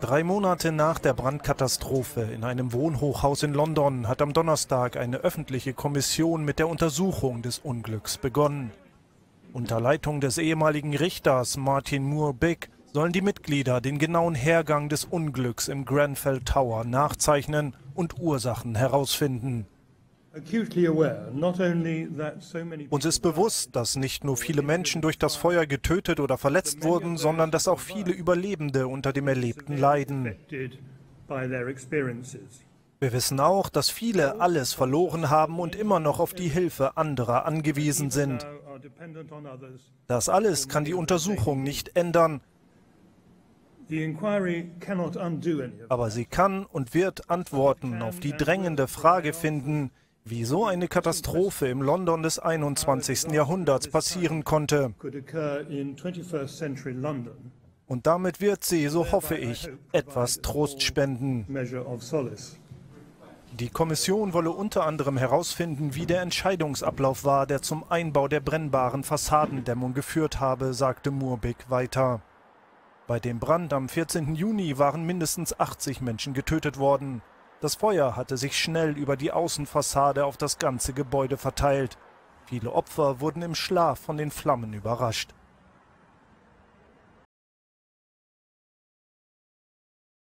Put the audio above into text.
Drei Monate nach der Brandkatastrophe in einem Wohnhochhaus in London hat am Donnerstag eine öffentliche Kommission mit der Untersuchung des Unglücks begonnen. Unter Leitung des ehemaligen Richters Martin Moore-Big sollen die Mitglieder den genauen Hergang des Unglücks im Grenfell Tower nachzeichnen und Ursachen herausfinden. Uns ist bewusst, dass nicht nur viele Menschen durch das Feuer getötet oder verletzt wurden, sondern dass auch viele Überlebende unter dem Erlebten leiden. Wir wissen auch, dass viele alles verloren haben und immer noch auf die Hilfe anderer angewiesen sind. Das alles kann die Untersuchung nicht ändern, aber sie kann und wird Antworten auf die drängende Frage finden, wie so eine Katastrophe im London des 21. Jahrhunderts passieren konnte. Und damit wird sie, so hoffe ich, etwas Trost spenden. Die Kommission wolle unter anderem herausfinden, wie der Entscheidungsablauf war, der zum Einbau der brennbaren Fassadendämmung geführt habe, sagte Murbig weiter. Bei dem Brand am 14. Juni waren mindestens 80 Menschen getötet worden. Das Feuer hatte sich schnell über die Außenfassade auf das ganze Gebäude verteilt. Viele Opfer wurden im Schlaf von den Flammen überrascht.